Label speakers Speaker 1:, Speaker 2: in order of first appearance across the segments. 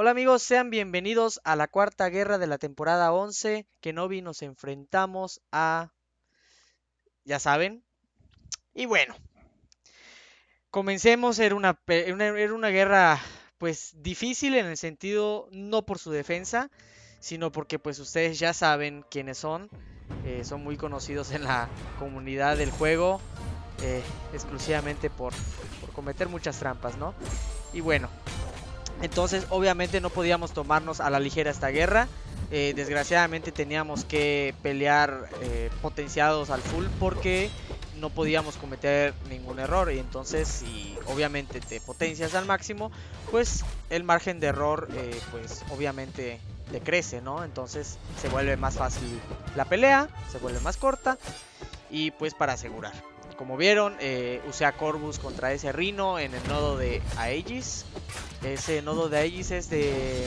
Speaker 1: Hola amigos, sean bienvenidos a la cuarta guerra de la temporada 11. Kenobi nos enfrentamos a... Ya saben. Y bueno. Comencemos, era una, era una guerra pues difícil en el sentido no por su defensa, sino porque pues ustedes ya saben quiénes son. eh, son muy conocidos en la comunidad del juego. eh, exclusivamente por, por cometer muchas trampas, ¿no? Y bueno, entonces, obviamente no podíamos tomarnos a la ligera esta guerra. Eh, desgraciadamente teníamos que pelear eh, potenciados al full porque no podíamos cometer ningún error. Y entonces, si obviamente te potencias al máximo, pues el margen de error, eh, pues obviamente decrece, ¿no? Entonces se vuelve más fácil la pelea, se vuelve más corta y pues para asegurar. Como vieron, eh, usé a Corvus contra ese Rino en el nodo de Aegis. Ese nodo de Aegis es de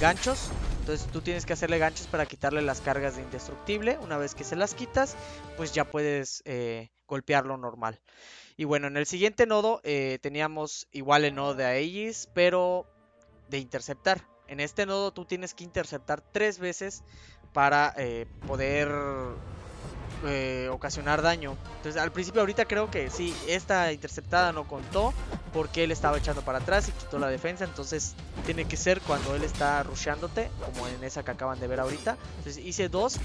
Speaker 1: ganchos. Entonces tú tienes que hacerle ganchos para quitarle las cargas de indestructible. Una vez que se las quitas, pues ya puedes eh, golpearlo normal. Y bueno, en el siguiente nodo eh, teníamos igual el nodo de Aegis, pero de interceptar. En este nodo tú tienes que interceptar tres veces para poder eh, ocasionar daño. Entonces al principio ahorita creo que sí, esta interceptada no contó porque él estaba echando para atrás y quitó la defensa. Entonces tiene que ser cuando él está rusheándote, como en esa que acaban de ver ahorita. Entonces hice dos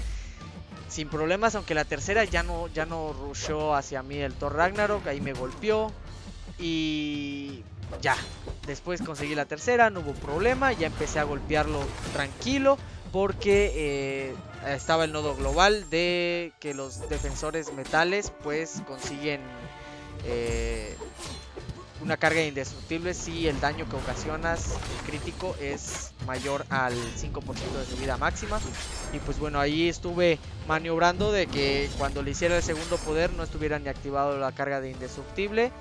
Speaker 1: sin problemas, aunque la tercera ya no, ya no hacia mí el Thor Ragnarok, ahí me golpeó y ya. Después conseguí la tercera, no hubo problema, ya empecé a golpearlo tranquilo porque eh, estaba el nodo global de que los defensores metales pues consiguen eh, una carga indestructible si el daño que ocasionas el crítico es mayor al 5% de su vida máxima. Y pues bueno ahí estuve maniobrando de que cuando le hiciera el segundo poder no estuviera ni activado la carga de indestructible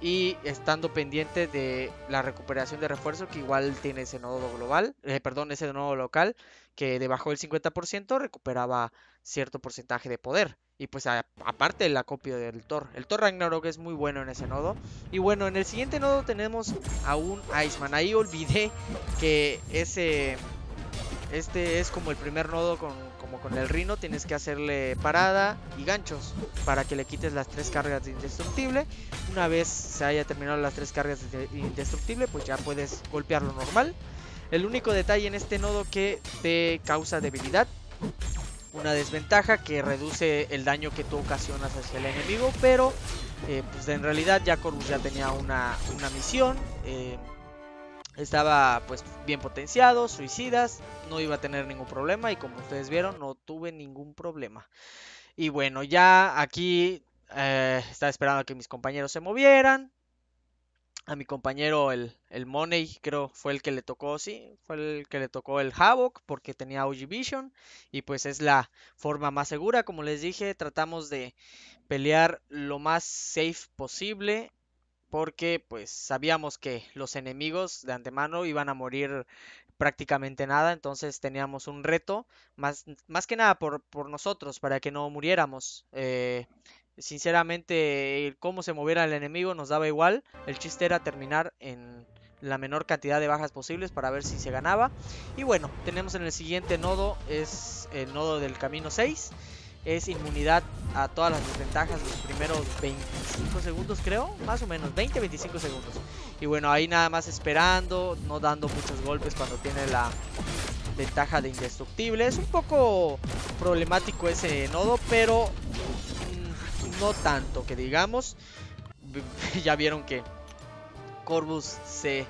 Speaker 1: y estando pendiente de la recuperación de refuerzo que igual tiene ese nodo global, eh, perdón, ese nodo local que debajo del 50% recuperaba cierto porcentaje de poder. Y pues aparte el acopio del Thor. El Thor Ragnarok es muy bueno en ese nodo. Y bueno, en el siguiente nodo tenemos a un Iceman. Ahí olvidé que ese... Este es como el primer nodo con, como con el Rino. Tienes que hacerle parada y ganchos para que le quites las tres cargas de indestructible. Una vez se haya terminado las tres cargas de indestructible, pues ya puedes golpearlo normal. El único detalle en este nodo que te causa debilidad, una desventaja que reduce el daño que tú ocasionas hacia el enemigo, pero eh, pues en realidad ya Corvus ya tenía una, una misión, eh, estaba pues bien potenciado, suicidas, no iba a tener ningún problema y como ustedes vieron no tuve ningún problema. Y bueno, ya aquí eh, estaba esperando a que mis compañeros se movieran, a mi compañero el, el Money, creo fue el que le tocó, sí, fue el que le tocó el Havoc porque tenía OG Vision y pues es la forma más segura, como les dije, tratamos de pelear lo más safe posible porque pues sabíamos que los enemigos de antemano iban a morir prácticamente nada, entonces teníamos un reto, más, más que nada por, por nosotros, para que no muriéramos. eh, Sinceramente, cómo se moviera el enemigo nos daba igual. El chiste era terminar en la menor cantidad de bajas posibles para ver si se ganaba. Y bueno, tenemos en el siguiente nodo, es el nodo del camino 6. Es inmunidad a todas las desventajas los primeros 25 segundos, creo. Más o menos, 20-25 segundos. Y bueno, ahí nada más esperando, no dando muchos golpes cuando tiene la ventaja de indestructible. Es un poco problemático ese nodo, pero mm, no tanto que digamos. Ya vieron que Corvus se,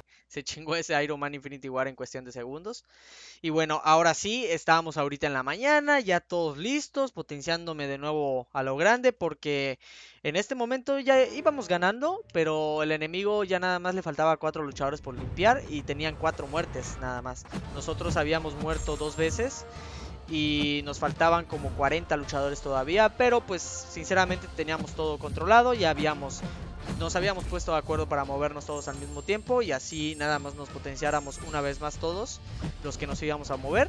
Speaker 1: se ese Iron Man Infinity War en cuestión de segundos. Y bueno, ahora sí, estábamos ahorita en la mañana, ya todos listos, potenciándome de nuevo a lo grande, porque en este momento ya íbamos ganando, pero el enemigo ya nada más le faltaba cuatro luchadores por limpiar y tenían cuatro muertes nada más. Nosotros habíamos muerto dos veces y nos faltaban como 40 luchadores todavía, pero pues sinceramente teníamos todo controlado, ya habíamos nos habíamos puesto de acuerdo para movernos todos al mismo tiempo y así nada más nos potenciáramos una vez más todos los que nos íbamos a mover.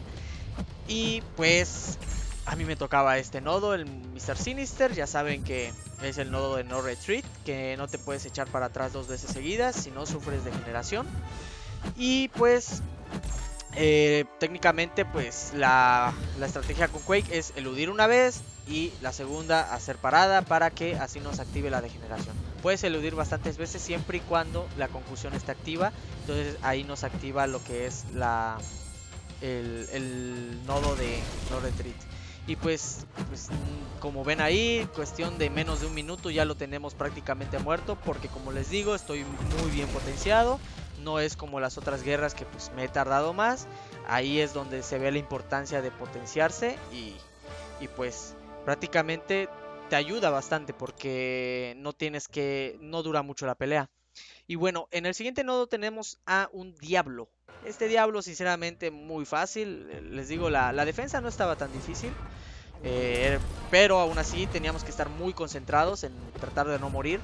Speaker 1: Y pues a mí me tocaba este nodo, el Mr. Sinister, ya saben que es el nodo de no retreat, que no te puedes echar para atrás dos veces seguidas, si no sufres degeneración. Y pues eh, técnicamente pues la, estrategia con Quake es eludir una vez y la segunda hacer parada para que así nos active la degeneración. Puedes eludir bastantes veces siempre y cuando la concusión esté activa, entonces ahí nos activa lo que es la el, el nodo de no retreat. Y pues, pues, como ven ahí, cuestión de menos de un minuto ya lo tenemos prácticamente muerto. Porque como les digo, estoy muy bien potenciado. No es como las otras guerras que pues me he tardado más. Ahí es donde se ve la importancia de potenciarse. Y, y pues prácticamente te ayuda bastante porque no tienes que... no dura mucho la pelea. Y bueno, en el siguiente nodo tenemos a un diablo. Este diablo, sinceramente, muy fácil. Les digo, la, defensa no estaba tan difícil. Eh, pero aún así teníamos que estar muy concentrados en tratar de no morir.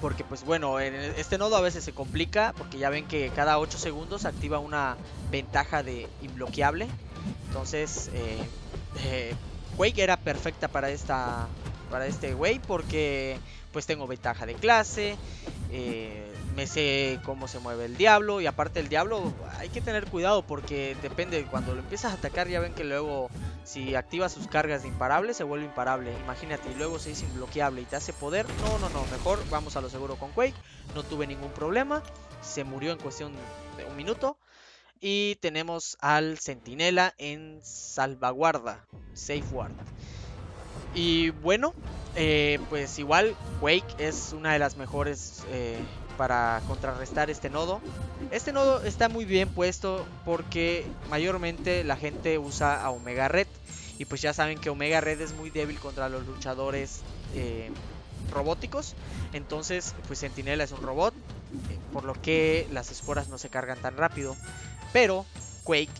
Speaker 1: Porque pues bueno, en este nodo a veces se complica porque ya ven que cada 8 segundos activa una ventaja de imbloqueable. Entonces, eh, eh, era perfecta para esta para este güey porque pues tengo ventaja de clase, eh, me sé cómo se mueve el diablo y aparte el diablo hay que tener cuidado porque depende, cuando lo empiezas a atacar ya ven que luego si activas sus cargas de imparable se vuelve imparable, imagínate y luego se dice imbloqueable y te hace poder, no, no, no, mejor vamos a lo seguro con Quake, no tuve ningún problema, se murió en cuestión de un minuto. Y tenemos al Centinela en salvaguarda, safe ward. Y bueno, eh, pues igual Wake es una de las mejores eh, para contrarrestar este nodo. Este nodo está muy bien puesto porque mayormente la gente usa a Omega Red. Y pues ya saben que Omega Red es muy débil contra los luchadores eh, robóticos. Entonces, pues Sentinela es un robot. por lo que las esporas no se cargan tan rápido. Pero Quake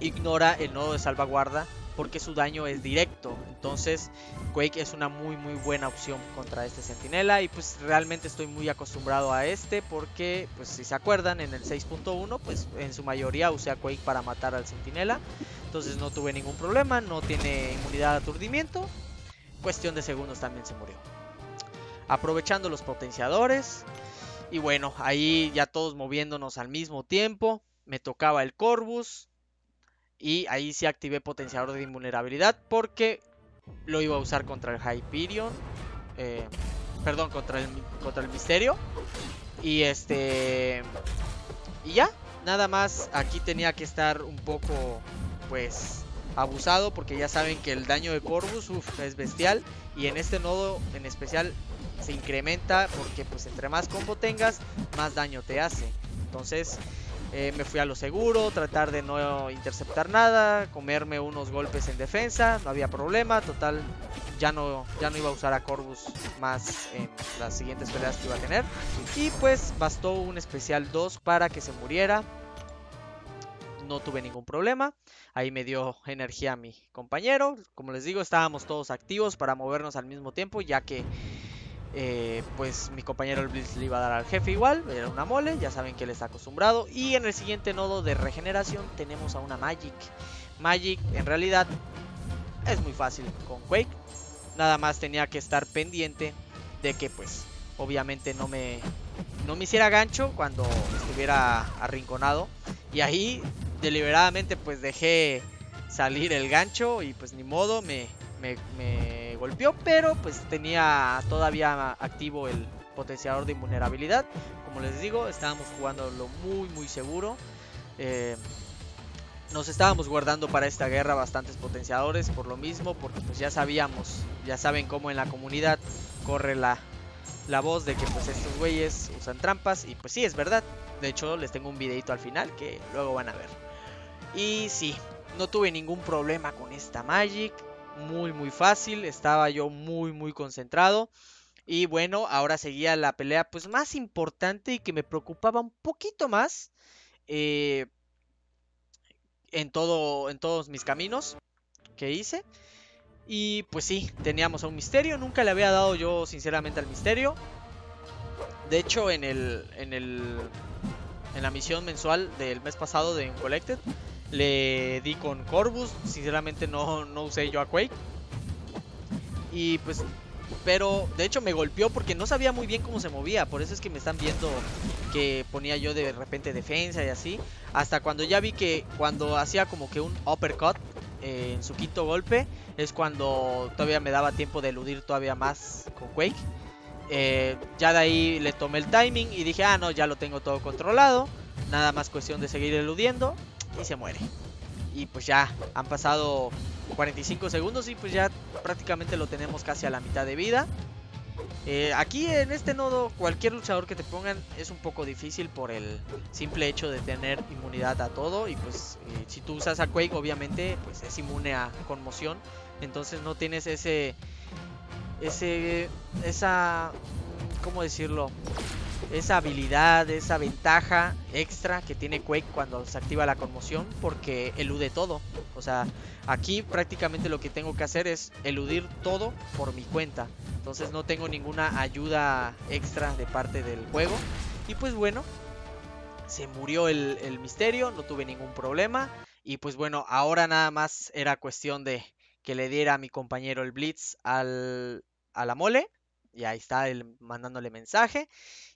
Speaker 1: ignora el nodo de salvaguarda porque su daño es directo. Entonces Quake es una muy muy buena opción contra este Sentinela y pues realmente estoy muy acostumbrado a este porque pues si se acuerdan en el 6.1 pues en su mayoría usé a Quake para matar al Sentinela. Entonces no tuve ningún problema, no tiene inmunidad a aturdimiento. Cuestión de segundos también se murió. Aprovechando los potenciadores. Y bueno, ahí ya todos moviéndonos al mismo tiempo. Me tocaba el Corvus. Y ahí sí activé potenciador de invulnerabilidad porque lo iba a usar contra el Hyperion. Eh, perdón, contra el, contra el Misterio. Y este... Y ya, nada más aquí tenía que estar un poco, pues, abusado porque ya saben que el daño de Corvus es bestial y en este nodo en especial se incrementa porque pues entre más combo tengas, más daño te hace. Entonces, eh, me fui a lo seguro, tratar de no interceptar nada, comerme unos golpes en defensa, no había problema, total, ya no, ya no iba a usar a Corvus más en las siguientes peleas que iba a tener. Y pues bastó un especial 2 para que se muriera. No tuve ningún problema. Ahí me dio energía mi compañero. Como les digo, estábamos todos activos para movernos al mismo tiempo, ya que eh, pues mi compañero el Blitz le iba a dar al jefe igual, era una mole, ya saben que él está acostumbrado. Y en el siguiente nodo de regeneración tenemos a una Magic. Magic en realidad es muy fácil con Quake. Nada más tenía que estar pendiente de que pues obviamente no me, no me hiciera gancho cuando estuviera arrinconado. Y ahí deliberadamente pues dejé salir el gancho y pues ni modo, me, me, golpeó, pero pues tenía todavía activo el potenciador de invulnerabilidad. Como les digo, estábamos jugándolo muy muy seguro. Eh, nos estábamos guardando para esta guerra bastantes potenciadores por lo mismo, porque pues ya sabíamos, ya saben cómo en la comunidad corre la, la voz de que pues estos güeyes usan trampas y pues sí, es verdad. De hecho, les tengo un videito al final que luego van a ver. Y sí, no tuve ningún problema con esta Magic muy muy fácil, estaba yo muy muy concentrado. Y bueno, ahora seguía la pelea pues más importante y que me preocupaba un poquito más eh, en, todo, en todos mis caminos que hice. Y pues sí, teníamos a un misterio, nunca le había dado yo sinceramente al misterio. De hecho, en el, en el en la misión mensual del mes pasado de Uncollected le di con Corvus, sinceramente no, no usé yo a Quake. Y pues, pero de hecho me golpeó porque no sabía muy bien cómo se movía, por eso es que me están viendo que ponía yo de repente defensa y así. Hasta cuando ya vi que cuando hacía como que un uppercut eh, en su quinto golpe, es cuando todavía me daba tiempo de eludir todavía más con Quake. Eh, ya de ahí le tomé el timing y dije, ah, no, ya lo tengo todo controlado. Nada más cuestión de seguir eludiendo y se muere. Y pues ya han pasado 45 segundos y pues ya prácticamente lo tenemos casi a la mitad de vida. Eh, aquí en este nodo cualquier luchador que te pongan es un poco difícil por el simple hecho de tener inmunidad a todo y pues eh, si tú usas a Quake obviamente pues es inmune a conmoción entonces no tienes ese ese esa cómo decirlo esa habilidad, esa ventaja extra que tiene Quake cuando se activa la conmoción porque elude todo. O sea, aquí prácticamente lo que tengo que hacer es eludir todo por mi cuenta. Entonces no tengo ninguna ayuda extra de parte del juego. Y pues bueno, se murió el, misterio, no tuve ningún problema. Y pues bueno, ahora nada más era cuestión de que le diera a mi compañero el Blitz al, a la mole. Y ahí está él mandándole mensaje.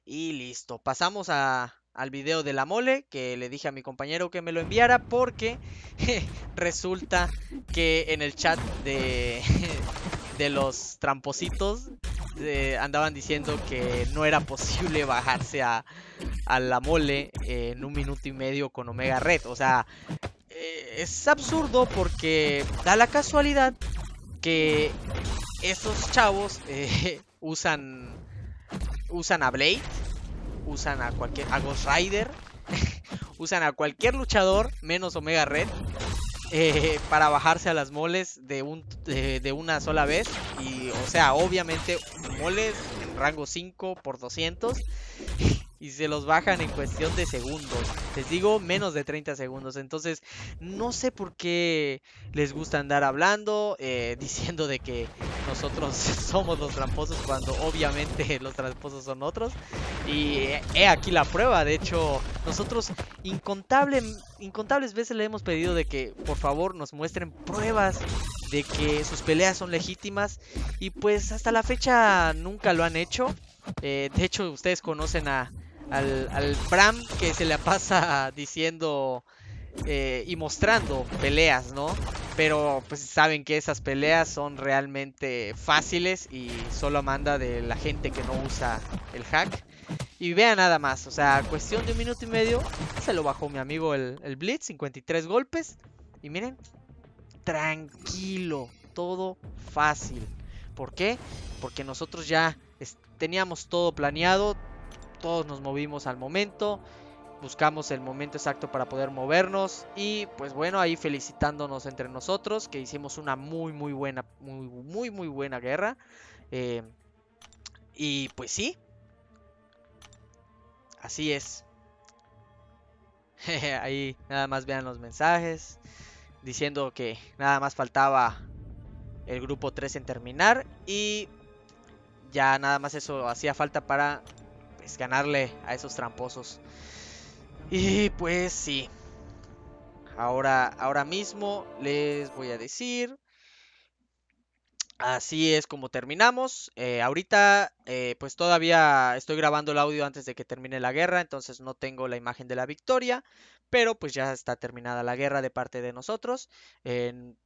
Speaker 1: Y listo. Pasamos a, al video de la mole. Que le dije a mi compañero que me lo enviara. Porque resulta que en el chat de, de los trampositos andaban diciendo que no era posible bajarse a, a la mole en un minuto y medio con Omega Red. O sea, eh, es absurdo porque da la casualidad que esos chavos eh, usan usan a Blade, usan a cualquier Ghost Rider, usan a cualquier luchador menos Omega Red eh, para bajarse a las moles de, un, de, una sola vez. Y, o sea, obviamente, moles en rango 5 por 200. y se los bajan en cuestión de segundos. Les digo, menos de 30 segundos. Entonces, no sé por qué les gusta andar hablando, eh, diciendo de que nosotros somos los tramposos cuando obviamente los tramposos son otros. Y he aquí la prueba. De hecho, nosotros incontable, incontables veces le hemos pedido de que por favor nos muestren pruebas de que sus peleas son legítimas. Y pues hasta la fecha nunca lo han hecho. Eh, de hecho, ustedes conocen a, al, al Bram que se le pasa diciendo eh, y mostrando peleas, ¿no? Pero pues saben que esas peleas son realmente fáciles y solo manda de la gente que no usa el hack. Y vean nada más, o sea, cuestión de un minuto y medio, se lo bajó mi amigo el, el Blitz, 53 golpes. Y miren, tranquilo, todo fácil. ¿Por qué? Porque nosotros ya teníamos todo planeado, todos nos movimos al momento, buscamos el momento exacto para poder movernos y pues bueno, ahí felicitándonos entre nosotros que hicimos una muy muy buena, muy muy muy buena guerra. Eh, y pues sí, así es. ahí nada más vean los mensajes diciendo que nada más faltaba el grupo 3 en terminar y ya nada más eso hacía falta para pues, ganarle a esos tramposos. Y pues sí. Ahora, ahora mismo les voy a decir. Así es como terminamos. Eh, ahorita eh, pues todavía estoy grabando el audio antes de que termine la guerra, entonces no tengo la imagen de la victoria, pero pues ya está terminada la guerra de parte de nosotros.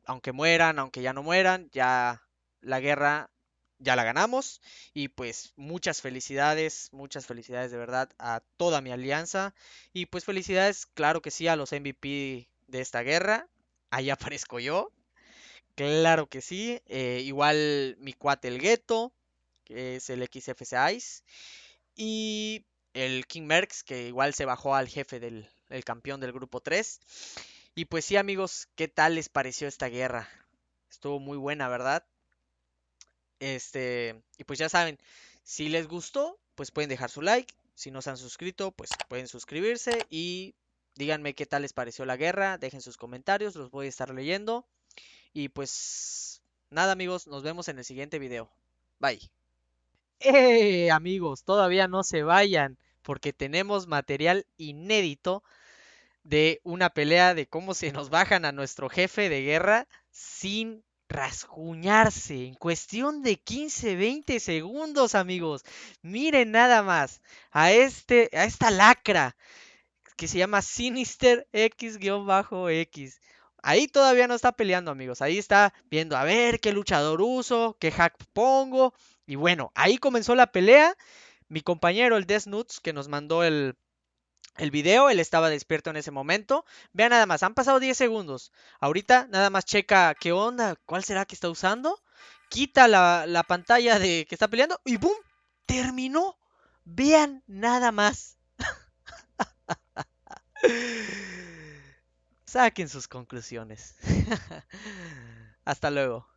Speaker 1: aunque mueran, aunque ya no mueran, ya la guerra ya la ganamos y pues muchas felicidades, muchas felicidades de verdad a toda mi alianza y pues felicidades, claro que sí, a los MVP de esta guerra. Ahí aparezco yo. Claro que sí. Eh, igual mi cuate el Gueto, que es el XFC Ice. Y el King Merx, que igual se bajó al jefe del campeón del grupo 3. Y pues sí, amigos, ¿qué tal les pareció esta guerra? Estuvo muy buena, ¿verdad? Este, y pues ya saben, si les gustó, pues pueden dejar su like. Si no se han suscrito, pues pueden suscribirse y díganme qué tal les pareció la guerra. Dejen sus comentarios, los voy a estar leyendo. Y pues nada amigos, nos vemos en el siguiente video. Bye. ¡Eh amigos! Todavía no se vayan porque tenemos material inédito de una pelea de cómo se nos bajan a nuestro jefe de guerra sin rasguñarse en cuestión de 15, 20 segundos, amigos. Miren nada más a este a esta lacra que se llama Sinister X-X. Ahí todavía no está peleando, amigos. Ahí está viendo a ver qué luchador uso, qué hack pongo. Y bueno, ahí comenzó la pelea. Mi compañero, el Death Nuts, que nos mandó el, el video, él estaba despierto en ese momento. Vean nada más, han pasado 10 segundos. Ahorita nada más checa qué onda, cuál será que está usando. Quita la, la pantalla de que está peleando y ¡boom! Terminó. Vean nada más. Saquen sus conclusiones. Hasta luego.